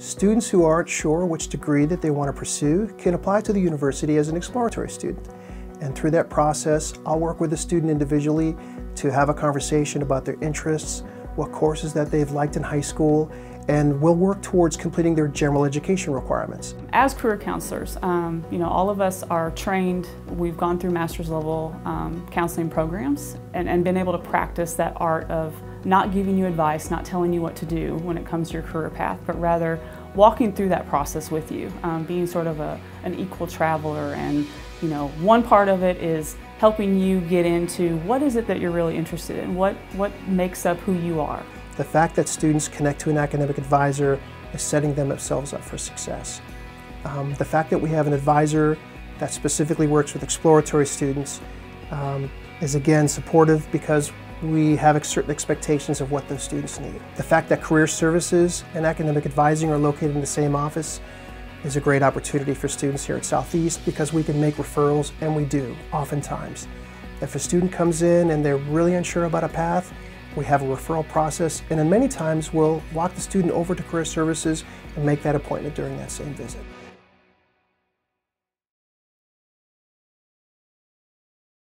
Students who aren't sure which degree that they want to pursue can apply to the university as an exploratory student. And through that process, I'll work with the student individually to have a conversation about their interests, what courses that they've liked in high school, and we'll work towards completing their general education requirements. As career counselors, um, you know, all of us are trained, we've gone through master's level um, counseling programs and, and been able to practice that art of not giving you advice, not telling you what to do when it comes to your career path, but rather walking through that process with you, um, being sort of a, an equal traveler and you know, one part of it is helping you get into what is it that you're really interested in, what, what makes up who you are. The fact that students connect to an academic advisor is setting themselves up for success. Um, the fact that we have an advisor that specifically works with exploratory students um, is again supportive because we have certain expectations of what those students need. The fact that career services and academic advising are located in the same office is a great opportunity for students here at Southeast because we can make referrals, and we do, oftentimes. If a student comes in and they're really unsure about a path, we have a referral process, and then many times we'll walk the student over to Career Services and make that appointment during that same visit.